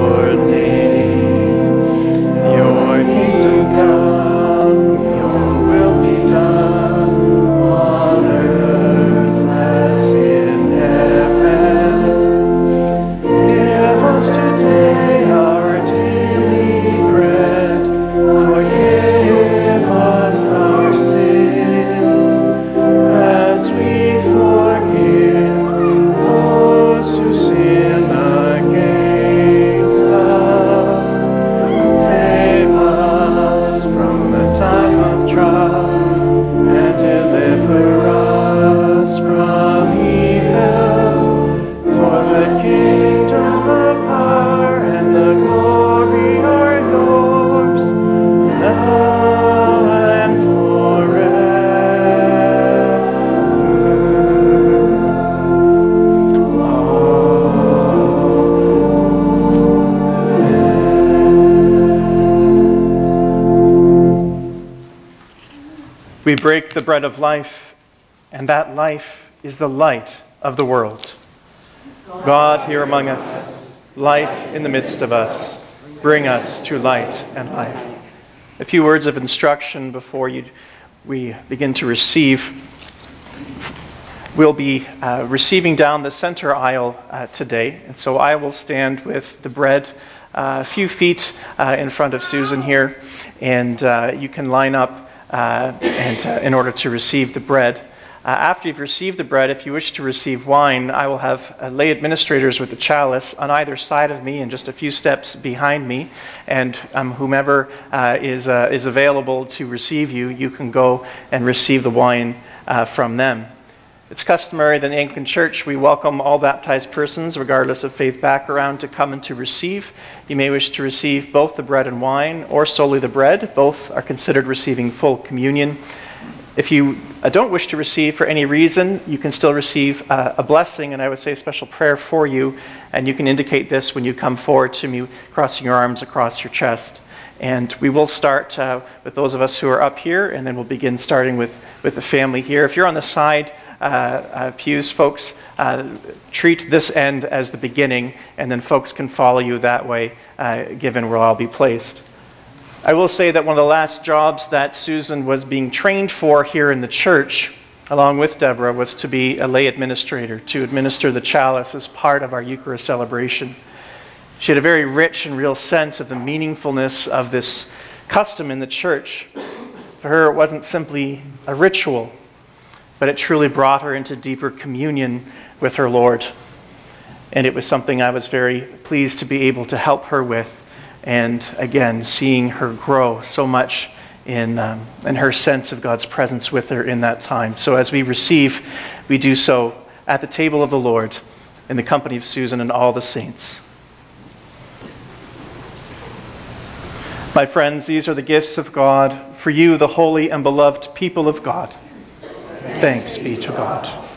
your name. We break the bread of life, and that life is the light of the world. God here among us, light in the midst of us, bring us to light and life. A few words of instruction before you, we begin to receive. We'll be uh, receiving down the center aisle uh, today, and so I will stand with the bread uh, a few feet uh, in front of Susan here, and uh, you can line up and, uh, in order to receive the bread. Uh, after you've received the bread, if you wish to receive wine, I will have uh, lay administrators with the chalice on either side of me and just a few steps behind me. And um, whomever uh, is, uh, is available to receive you, you can go and receive the wine uh, from them. It's customary that in the Anglican Church we welcome all baptized persons, regardless of faith background, to come and to receive. You may wish to receive both the bread and wine or solely the bread. Both are considered receiving full communion. If you uh, don't wish to receive for any reason, you can still receive uh, a blessing, and I would say a special prayer for you. And you can indicate this when you come forward to me, crossing your arms across your chest. And we will start uh, with those of us who are up here, and then we'll begin starting with, with the family here. If you're on the side, pews, folks, uh, treat this end as the beginning, and then folks can follow you that way, uh, given where I'll be placed. I will say that one of the last jobs that Susan was being trained for here in the church, along with Deborah, was to be a lay administrator, to administer the chalice as part of our Eucharist celebration. She had a very rich and real sense of the meaningfulness of this custom in the church. For her, it wasn't simply a ritual, but it truly brought her into deeper communion with her Lord. And it was something I was very pleased to be able to help her with. And again, seeing her grow so much in, um, in her sense of God's presence with her in that time. So as we receive, we do so at the table of the Lord in the company of Susan and all the saints. My friends, these are the gifts of God for you, the holy and beloved people of God. Thanks be to God.